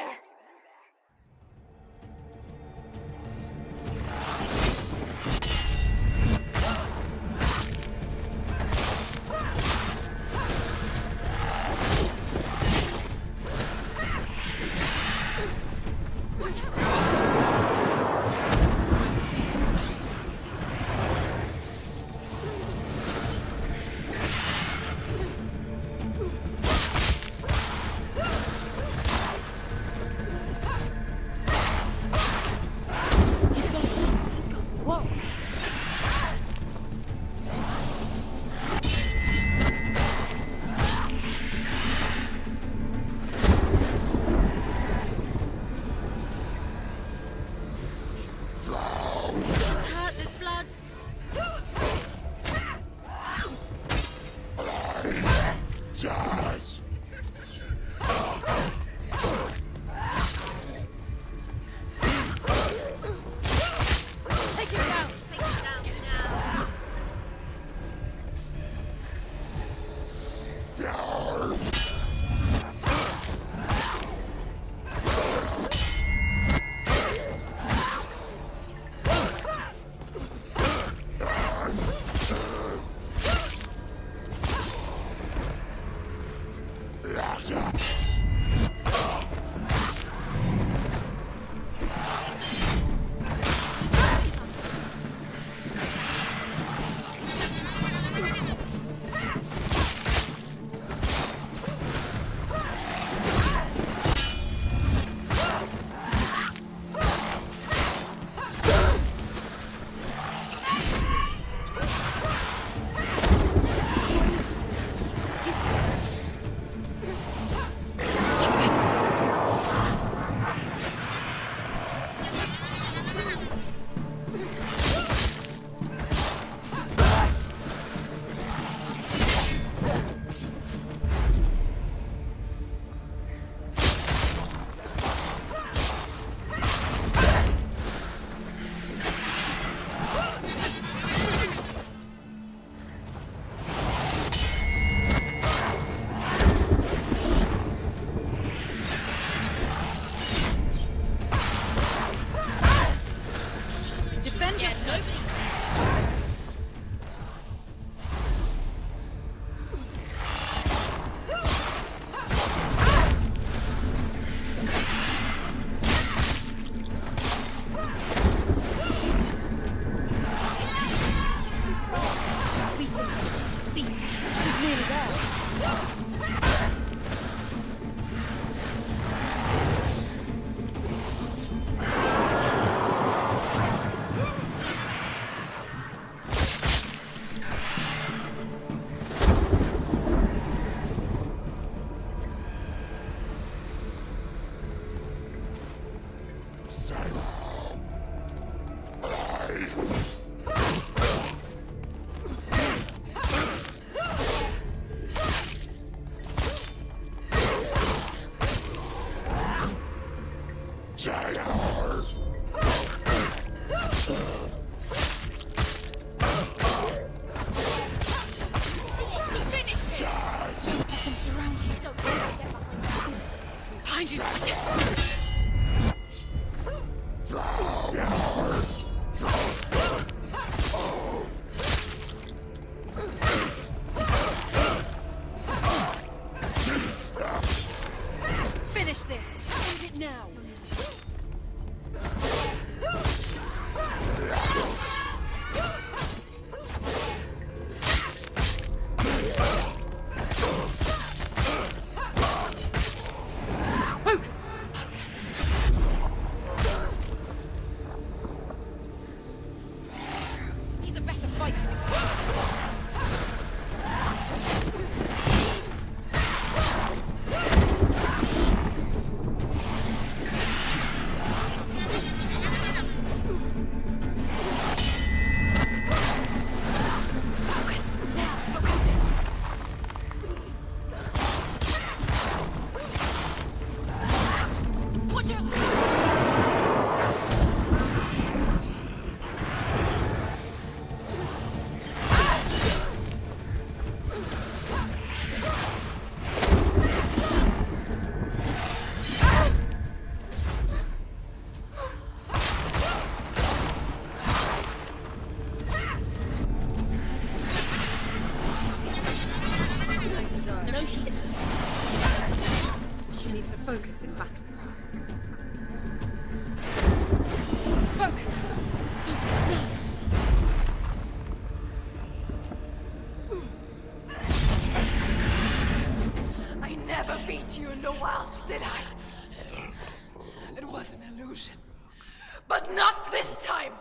there. Finish this! End it now! you in the wilds, did I? It was an illusion. But not this time!